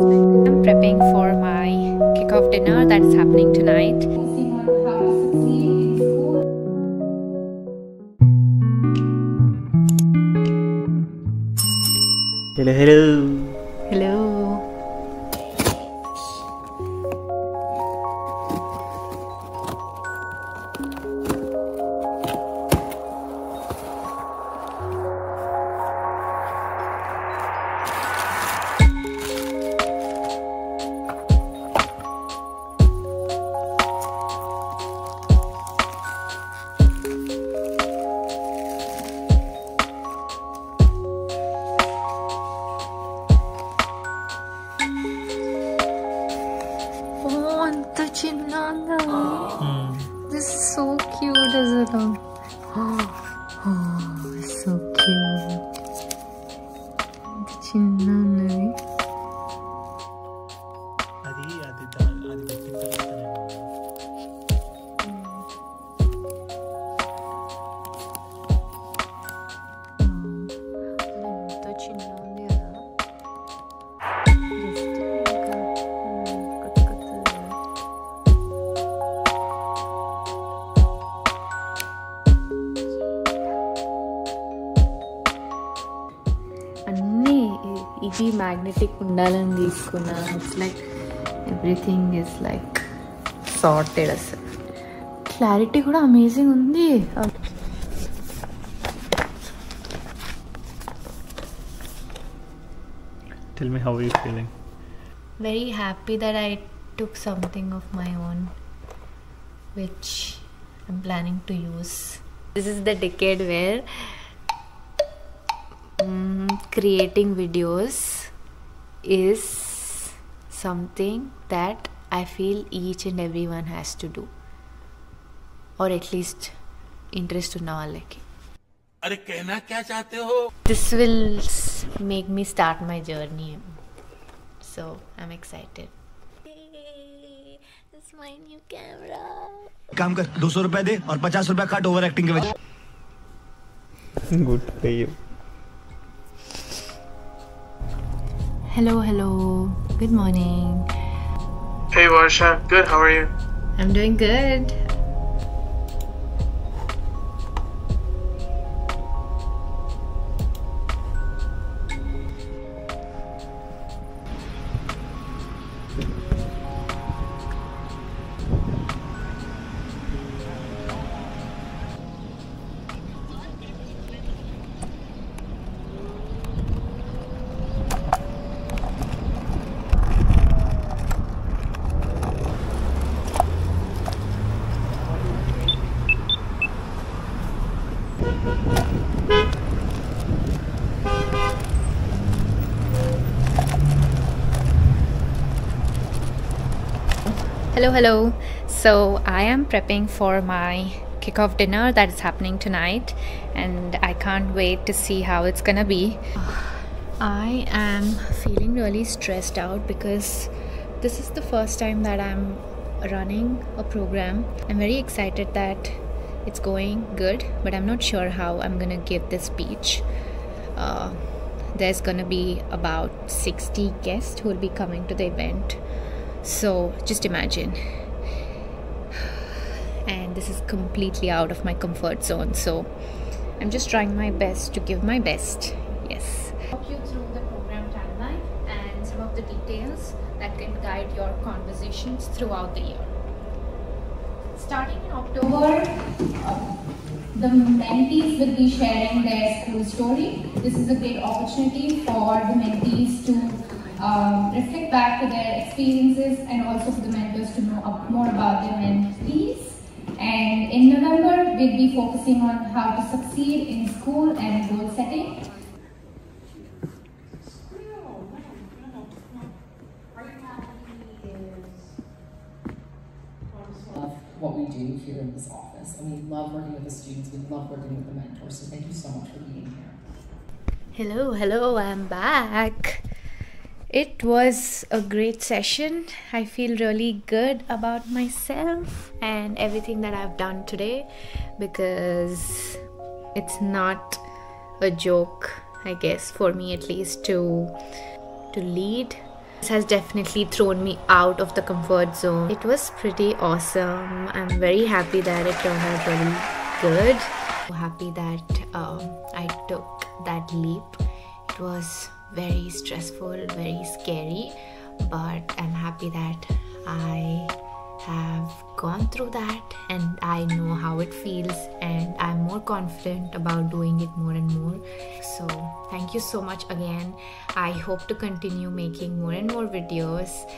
I'm prepping for my kickoff dinner that is happening tonight. focusing on how to succeed in school Hello, hello. Hello. 是的。ఇ- ఇవి magnetic ఉండాలని తీసుకున్నా it's like everything is like sorted అసలు clarity కూడా amazing ఉంది Tell me how are you feeling? very happy that I took something of my own, which I'm planning to use. This is the decade where mm, creating videos is something that I feel each and everyone has to do. Or at least interest होना वाले की अरे कहना क्या चाहते हो? This will make me start my journey so I am excited काम कर दो सौ रुपया दे और पचास रुपया कट ओवर एक्टिंग के वजह good for you hello hello. Good morning. Hey Varsha, good, how are you? i'm doing good Hello, hello. So, I am prepping for my kickoff dinner that is happening tonight, and I can't wait to see how it's gonna be. I am feeling really stressed out because this is the first time that I'm running a program. I'm very excited that it's going good, but I'm not sure how I'm gonna give this speech. Uh, there's gonna be about 60 guests who will be coming to the event. So just imagine. And this is completely out of my comfort zone. So I'm just trying my best to give my best. Yes. Walk you through the program timeline and some of the details that can guide your conversations throughout the year. Starting in October, the mentees will be sharing their school story. This is a great opportunity for the mentees to um, reflect back to their experiences and also for the mentors to know up- more about their mentees. And in November, we'll be focusing on how to succeed in school and goal setting. what we do here in this office, and we love working with the students. We love working with the mentors. So thank you so much for being here. Hello, hello, I'm back. It was a great session. I feel really good about myself and everything that I've done today because it's not a joke, I guess, for me at least to to lead This has definitely thrown me out of the comfort zone. It was pretty awesome. I'm very happy that it turned out really good. Happy that um, I took that leap. It was very stressful, very scary, but I'm happy that I have gone through that and I know how it feels and I'm more confident about doing it more and more. So, thank you so much again. I hope to continue making more and more videos.